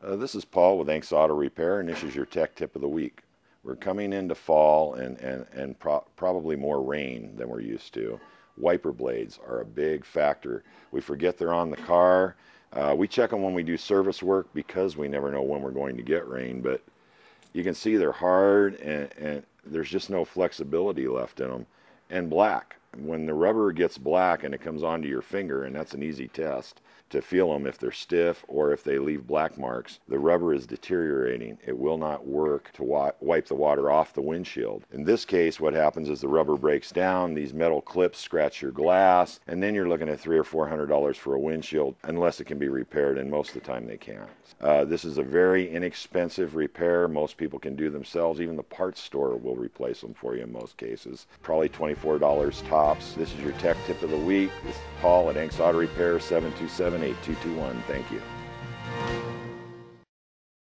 Uh, this is Paul with Anks Auto Repair, and this is your tech tip of the week. We're coming into fall and, and, and pro probably more rain than we're used to. Wiper blades are a big factor. We forget they're on the car. Uh, we check them when we do service work because we never know when we're going to get rain, but you can see they're hard and, and there's just no flexibility left in them and black when the rubber gets black and it comes onto your finger, and that's an easy test to feel them if they're stiff or if they leave black marks, the rubber is deteriorating. It will not work to wipe the water off the windshield. In this case, what happens is the rubber breaks down, these metal clips scratch your glass, and then you're looking at three or four hundred dollars for a windshield unless it can be repaired, and most of the time they can't. Uh, this is a very inexpensive repair. Most people can do themselves. Even the parts store will replace them for you in most cases. Probably $24 top This is your tech tip of the week. This is Paul at Anks Auto Repair, 727 8221. Thank you.